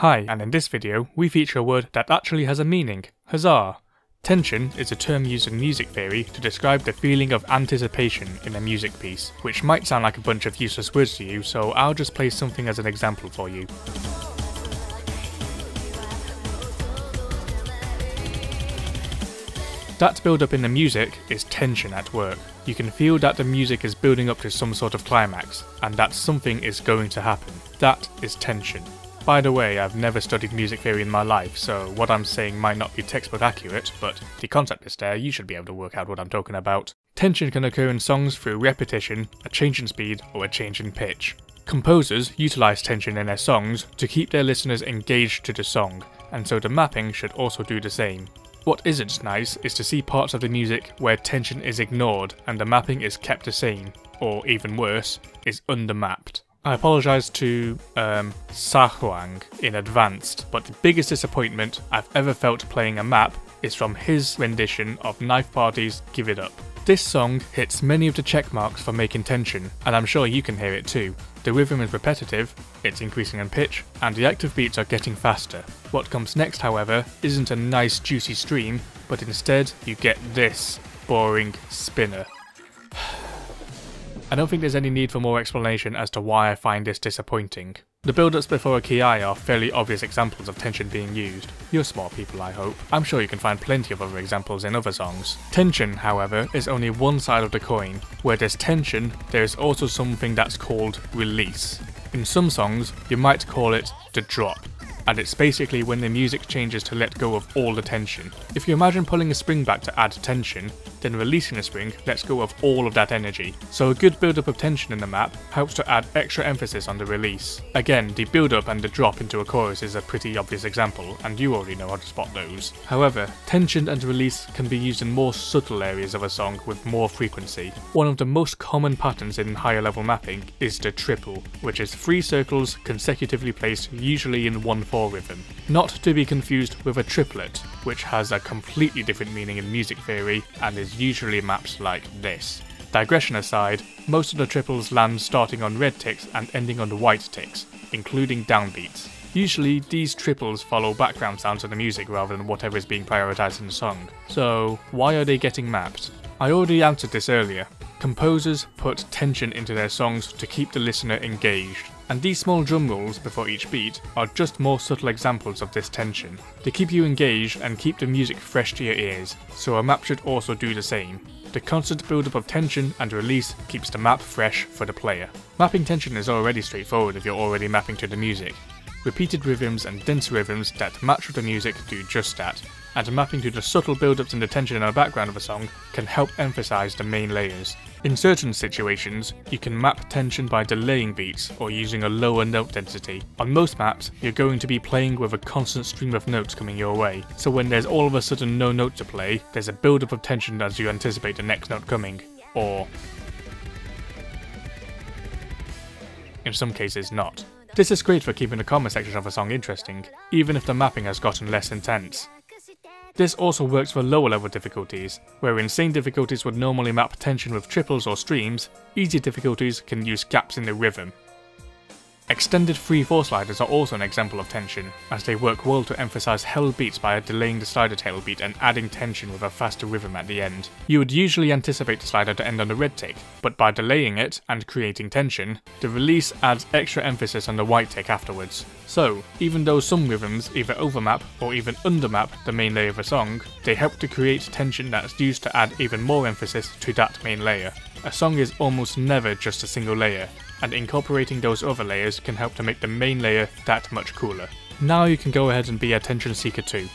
Hi, and in this video, we feature a word that actually has a meaning, huzzah. Tension is a term used in music theory to describe the feeling of anticipation in a music piece, which might sound like a bunch of useless words to you, so I'll just play something as an example for you. That build up in the music is tension at work. You can feel that the music is building up to some sort of climax, and that something is going to happen. That is tension. By the way, I've never studied music theory in my life, so what I'm saying might not be textbook accurate, but the concept is there, you should be able to work out what I'm talking about. Tension can occur in songs through repetition, a change in speed, or a change in pitch. Composers utilise tension in their songs to keep their listeners engaged to the song, and so the mapping should also do the same. What isn't nice is to see parts of the music where tension is ignored and the mapping is kept the same, or even worse, is undermapped. I apologise to um, Sahuang in advance, but the biggest disappointment I've ever felt playing a map is from his rendition of Knife Party's Give It Up. This song hits many of the check marks for making tension, and I'm sure you can hear it too. The rhythm is repetitive, it's increasing in pitch, and the active beats are getting faster. What comes next, however, isn't a nice juicy stream, but instead you get this boring spinner. I don't think there's any need for more explanation as to why I find this disappointing. The build-ups before a kiai are fairly obvious examples of tension being used. You're smart people, I hope. I'm sure you can find plenty of other examples in other songs. Tension, however, is only one side of the coin. Where there's tension, there is also something that's called release. In some songs, you might call it the drop and it's basically when the music changes to let go of all the tension. If you imagine pulling a spring back to add tension, then releasing the spring lets go of all of that energy. So a good build-up of tension in the map helps to add extra emphasis on the release. Again, the build-up and the drop into a chorus is a pretty obvious example, and you already know how to spot those. However, tension and release can be used in more subtle areas of a song with more frequency. One of the most common patterns in higher level mapping is the triple, which is three circles consecutively placed usually in one 4 rhythm. Not to be confused with a triplet, which has a completely different meaning in music theory and is usually mapped like this. Digression aside, most of the triples land starting on red ticks and ending on the white ticks, including downbeats. Usually, these triples follow background sounds of the music rather than whatever is being prioritised in the song. So, why are they getting mapped? I already answered this earlier. Composers put tension into their songs to keep the listener engaged, and these small drum rolls before each beat are just more subtle examples of this tension. They keep you engaged and keep the music fresh to your ears, so a map should also do the same. The constant build-up of tension and release keeps the map fresh for the player. Mapping tension is already straightforward if you're already mapping to the music. Repeated rhythms and dense rhythms that match with the music do just that, and mapping to the subtle build-ups and the tension in the background of a song can help emphasize the main layers. In certain situations, you can map tension by delaying beats or using a lower note density. On most maps, you're going to be playing with a constant stream of notes coming your way, so when there's all of a sudden no note to play, there's a build-up of tension as you anticipate the next note coming, or in some cases not. This is great for keeping the comment section of a song interesting, even if the mapping has gotten less intense. This also works for lower level difficulties, where insane difficulties would normally map tension with triples or streams, easy difficulties can use gaps in the rhythm, Extended 3-4 sliders are also an example of tension, as they work well to emphasize held beats by delaying the slider tail beat and adding tension with a faster rhythm at the end. You would usually anticipate the slider to end on the red tick, but by delaying it and creating tension, the release adds extra emphasis on the white tick afterwards. So, even though some rhythms either overmap or even undermap the main layer of a song, they help to create tension that's used to add even more emphasis to that main layer. A song is almost never just a single layer, and incorporating those other layers can help to make the main layer that much cooler. Now you can go ahead and be a tension seeker too.